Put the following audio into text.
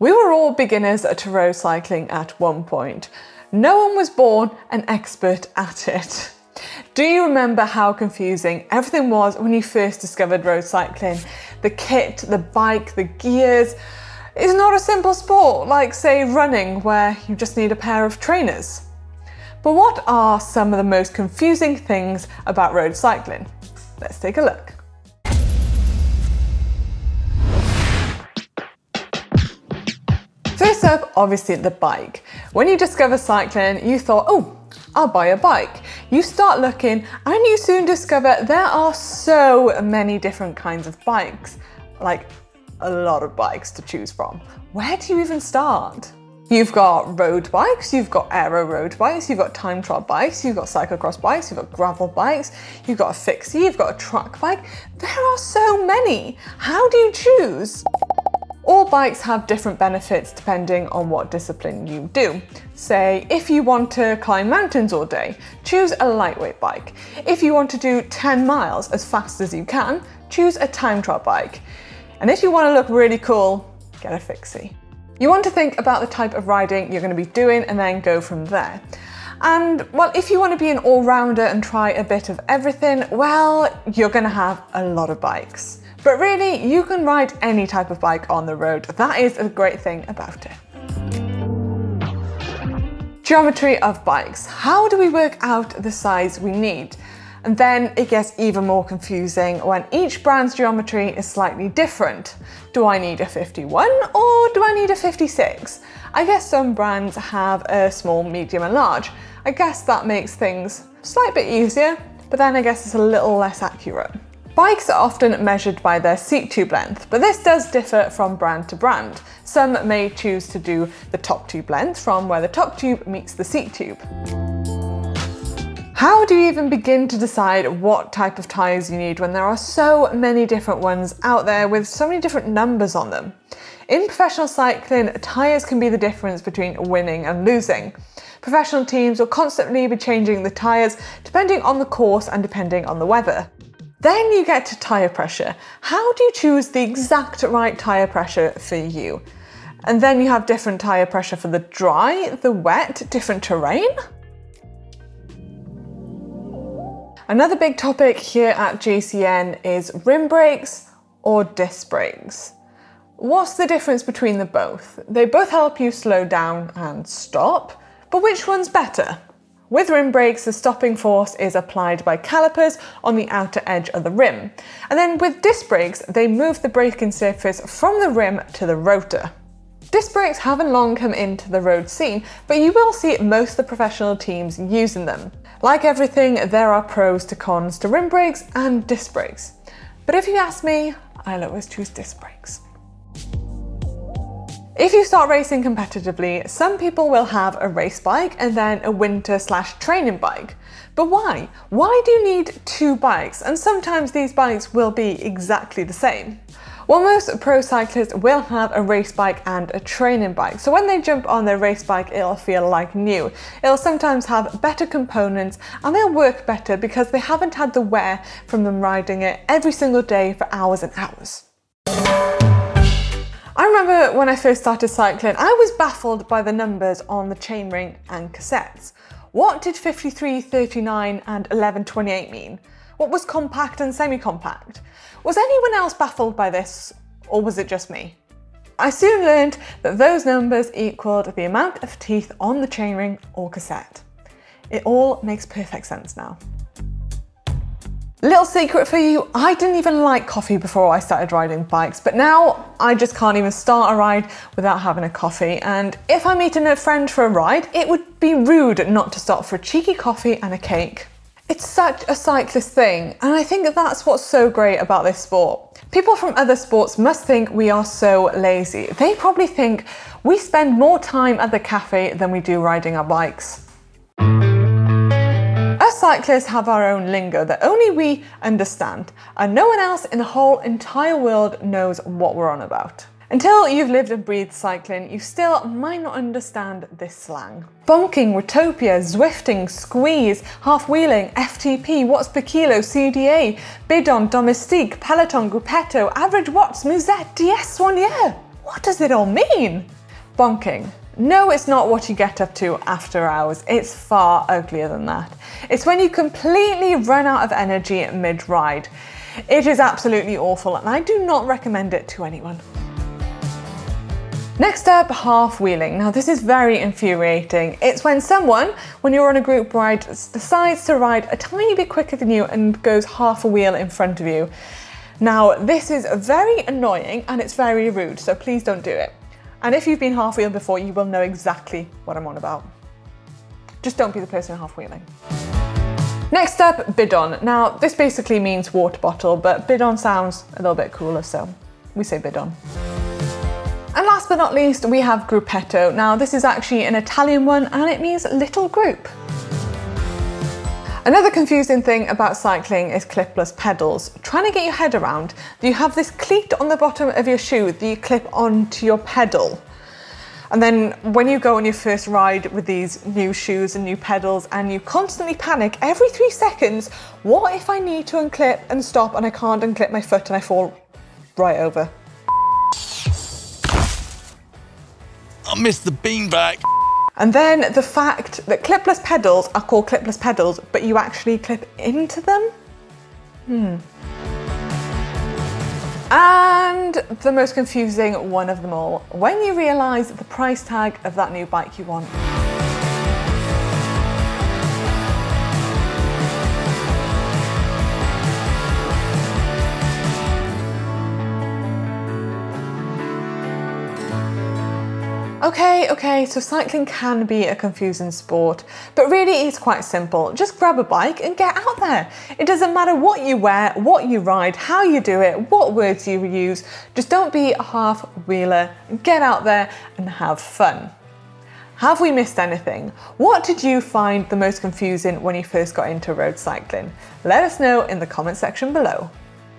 We were all beginners at road cycling at one point. No one was born an expert at it. Do you remember how confusing everything was when you first discovered road cycling? The kit, the bike, the gears. It's not a simple sport like, say, running, where you just need a pair of trainers. But what are some of the most confusing things about road cycling? Let's take a look. First up, obviously the bike. When you discover cycling, you thought, oh, I'll buy a bike. You start looking and you soon discover there are so many different kinds of bikes, like a lot of bikes to choose from. Where do you even start? You've got road bikes, you've got aero road bikes, you've got time trial bikes, you've got cyclocross bikes, you've got gravel bikes, you've got a fixie, you've got a track bike. There are so many. How do you choose? All bikes have different benefits depending on what discipline you do. Say, if you want to climb mountains all day, choose a lightweight bike. If you want to do 10 miles as fast as you can, choose a time trial bike. And if you want to look really cool, get a fixie. You want to think about the type of riding you're going to be doing and then go from there. And well, if you want to be an all-rounder and try a bit of everything, well, you're going to have a lot of bikes. But really, you can ride any type of bike on the road. That is a great thing about it. Geometry of bikes. How do we work out the size we need? And then it gets even more confusing when each brand's geometry is slightly different. Do I need a 51 or do I need a 56? I guess some brands have a small, medium and large. I guess that makes things a slight bit easier, but then I guess it's a little less accurate. Bikes are often measured by their seat tube length, but this does differ from brand to brand. Some may choose to do the top tube length from where the top tube meets the seat tube. How do you even begin to decide what type of tyres you need when there are so many different ones out there with so many different numbers on them? In professional cycling, tyres can be the difference between winning and losing. Professional teams will constantly be changing the tyres depending on the course and depending on the weather. Then you get to tyre pressure. How do you choose the exact right tyre pressure for you? And then you have different tyre pressure for the dry, the wet, different terrain. Another big topic here at GCN is rim brakes or disc brakes. What's the difference between the both? They both help you slow down and stop, but which one's better? With rim brakes, the stopping force is applied by calipers on the outer edge of the rim. And then with disc brakes, they move the braking surface from the rim to the rotor. Disc brakes haven't long come into the road scene, but you will see most of the professional teams using them. Like everything, there are pros to cons to rim brakes and disc brakes. But if you ask me, I'll always choose disc brakes. If you start racing competitively, some people will have a race bike and then a winter slash training bike. But why? Why do you need two bikes? And sometimes these bikes will be exactly the same. Well, most pro cyclists will have a race bike and a training bike. So when they jump on their race bike, it'll feel like new. It'll sometimes have better components and they'll work better because they haven't had the wear from them riding it every single day for hours and hours. I remember when I first started cycling, I was baffled by the numbers on the chainring and cassettes. What did 53, 39 and 1128 mean? What was compact and semi-compact? Was anyone else baffled by this or was it just me? I soon learned that those numbers equaled the amount of teeth on the chainring or cassette. It all makes perfect sense now. Little secret for you, I didn't even like coffee before I started riding bikes, but now I just can't even start a ride without having a coffee. And if I'm meeting a friend for a ride, it would be rude not to stop for a cheeky coffee and a cake. It's such a cyclist thing, and I think that's what's so great about this sport. People from other sports must think we are so lazy. They probably think we spend more time at the cafe than we do riding our bikes cyclists have our own lingo that only we understand, and no one else in the whole entire world knows what we're on about. Until you've lived and breathed cycling, you still might not understand this slang. Bonking, Rotopia, Zwifting, Squeeze, Half-wheeling, FTP, Watts per kilo, CDA, Bidon, Domestique, Peloton, Gruppetto, Average Watts, Musette, DS1, yeah! what does it all mean? Bonking. No, it's not what you get up to after hours. It's far uglier than that. It's when you completely run out of energy mid-ride. It is absolutely awful and I do not recommend it to anyone. Next up, half wheeling. Now this is very infuriating. It's when someone, when you're on a group ride, decides to ride a tiny bit quicker than you and goes half a wheel in front of you. Now this is very annoying and it's very rude, so please don't do it. And if you've been half wheeling before, you will know exactly what I'm on about. Just don't be the person half wheeling. Next up, bidon. Now this basically means water bottle, but bidon sounds a little bit cooler, so we say bidon. And last but not least, we have gruppetto. Now this is actually an Italian one and it means little group. Another confusing thing about cycling is clipless pedals. Trying to get your head around, you have this cleat on the bottom of your shoe that you clip onto your pedal. And then when you go on your first ride with these new shoes and new pedals and you constantly panic every three seconds, what if I need to unclip and stop and I can't unclip my foot and I fall right over? I missed the beanbag. And then the fact that clipless pedals are called clipless pedals, but you actually clip into them? Hmm. And the most confusing one of them all, when you realise the price tag of that new bike you want. Okay, okay, so cycling can be a confusing sport, but really it's quite simple. Just grab a bike and get out there. It doesn't matter what you wear, what you ride, how you do it, what words you use, just don't be a half wheeler. Get out there and have fun. Have we missed anything? What did you find the most confusing when you first got into road cycling? Let us know in the comment section below.